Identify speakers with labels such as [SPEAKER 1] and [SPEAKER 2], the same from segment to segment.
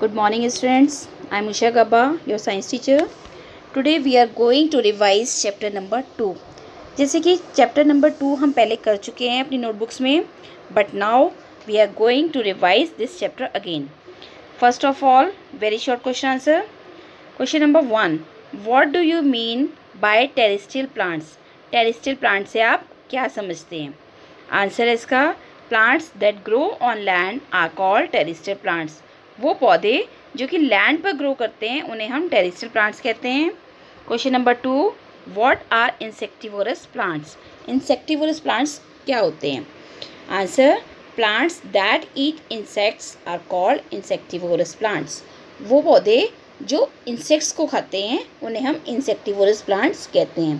[SPEAKER 1] Good morning students. I am Usha Gabba, your science teacher. Today we are going to revise chapter number two जैसे कि chapter number to हम पहले कर चुके हैं अपनी नोटबुक्स में but now we are going to revise this chapter again first of all very short question answer question number one what do you mean by terrestrial plants terrestrial plant से आप क्या समझते हैं? आंसर है इसका plants that grow on land are called terrestrial plants वो पौधे जो कि लैंड पर ग्रो करते हैं, उन्हें हम टेरिस्टल प्लांट्स कहते हैं। Question number two what are insectivorous plants insectivorous plants क्या होते हैं? Answer plants that eat insects are called insectivorous plants वो पौधे जो इंसेक्ट्स को खाते हैं, उन्हें हम इंसेक्टिवोरस प्लांट्स कहते हैं।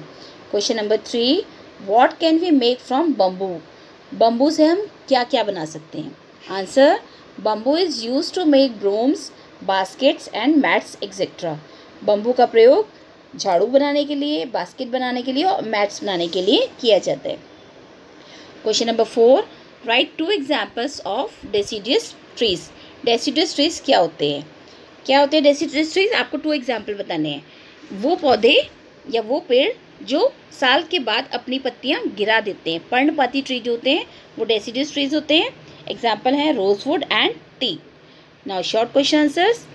[SPEAKER 1] Question number three what can we make from bamboo bamboo से हम क्या क्या बना सकते हैं? Answer bamboo is use to make brooms baskets and mats etcetera bamboo का प्रयोग झाड़ू बनाने के लिए बास्केट बनाने के लिए और मैट्स बनाने के लिए किया जाता है। Question number four write two examples of deciduous trees deciduous trees क्या होते हैं? क्या होते हैं डेसीडियस ट्रीज आपको टू एग्ज़ाम्पल बताने हैं। वो पौधे या वो पेड़ जो साल के बाद अपनी पत्तियाँ गिरा देते हैं। पर्णपाती जो होते हैं, वो डेसीडियस ट्रीज होते हैं। एग्ज़ाम्पल हैं rosewood and teak now short question answers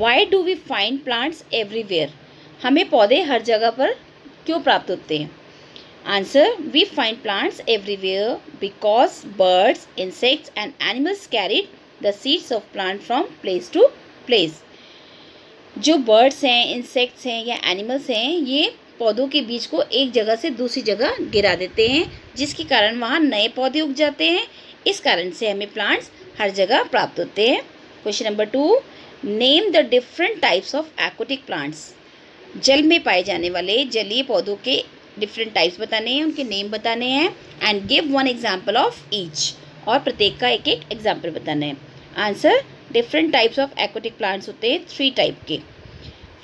[SPEAKER 1] why do we find plants everywhere हमें पौधे हर जगह पर क्यों प्राप्त होते हैं? Answer we find plants everywhere because birds insects and animals carried the seeds of plant from place to place जो बर्ड्स हैं इंसेक्ट्स हैं या एनिमल्स हैं, ये पौधों के बीज को एक जगह से दूसरी जगह गिरा देते हैं, जिसके कारण वहाँ नए पौधे उग जाते हैं इस कारण से हमें प्लांट्स हर जगह प्राप्त होते हैं। Question number two name the different types of aquatic plants जल में पाए जाने वाले जलीय पौधों के डिफरेंट टाइप्स बताने हैं, उनके नेम बताने हैं and give one example of each और प्रत्येक का एक एक एग्ज़ाम्पल बताना है। Answer different types of aquatic plants होते हैं थ्री टाइप के।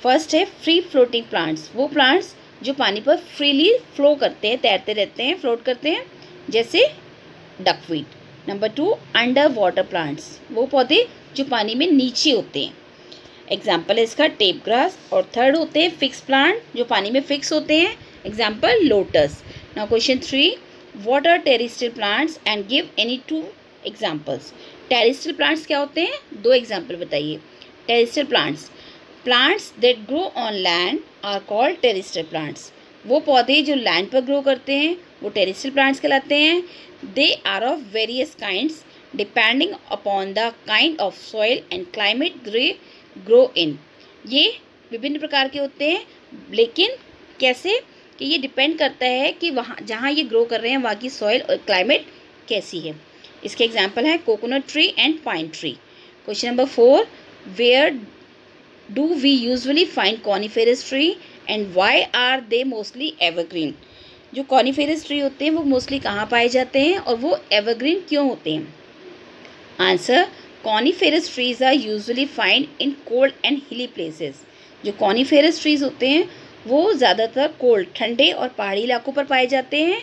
[SPEAKER 1] फ़र्स्ट है फ्री फ्लोटिंग प्लांट्स वो प्लांट्स जो पानी पर फ्रीली फ्लो करते हैं, तैरते रहते हैं फ्लोट करते हैं, जैसे duckweed number two under water plants वो पौधे जो पानी में नीचे होते हैं। एग्ज़ाम्पल है इसका टेप ग्रास और थर्ड होते हैं फिक्स प्लांट जो पानी में फिक्स होते हैं। Example lotus now question three what are terrestrial plants and give any two examples terrestrial plants क्या होते हैं? दो एग्ज़ाम्पल बताइए। Terrestrial plants plants that grow on land are called terrestrial plants वो पौधे जो लैंड पर ग्रो करते हैं वो टेरिस्टल प्लांट्स कहलाते हैं। They are of various kinds depending upon the kind of soil and climate gre grow in ये विभिन्न प्रकार के होते हैं, लेकिन कैसे? कि ये डिपेंड करता है कि वहाँ, जहाँ ये ग्रो कर रहे हैं, वहाँ की सॉइल और क्लाइमेट कैसी है। इसके एग्ज़ाम्पल हैं coconut tree and pine tree question number four where do we usually find coniferous tree and why are they mostly evergreen जो कॉनिफेरस ट्री होते हैं, वो मोस्टली कहाँ पाए जाते हैं और वो एवरग्रीन क्यों होते हैं? Answer coniferous trees are usually find in cold and hilly places जो कॉनिफेरस ट्रीज होते हैं, वो ज़्यादातर कोल्ड ठंडे और पहाड़ी इलाकों पर पाए जाते हैं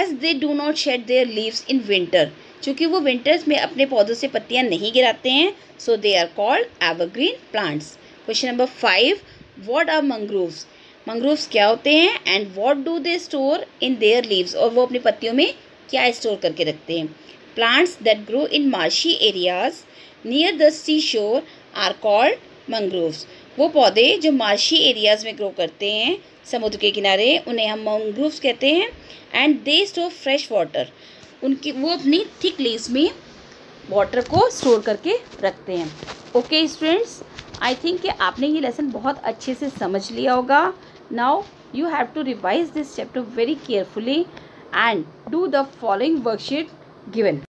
[SPEAKER 1] as they do not shed their leaves in winter चूँकि वो विंटर्स में अपने पौधों से पत्तियाँ नहीं गिराते हैं so they are called evergreen plants question number five what are mangroves mangroves क्या होते हैं and what do they store in their leaves और वो अपनी पत्तियों में क्या स्टोर करके रखते हैं। Plants that grow in marshy areas near the sea shore are called मंग्रोव्स वो पौधे जो मार्शी एरियाज़ में ग्रो करते हैं, समुद्र के किनारे, उन्हें हम मंग्रोव्स कहते हैं and they store fresh water उनकी, वो अपनी थिक लीव्स में वाटर को स्टोर करके रखते हैं। ओके स्टूडेंट्स आई थिंक कि आपने ये लेसन बहुत अच्छे से समझ लिया होगा। Now you have to revise this chapter very carefully and do the following worksheet given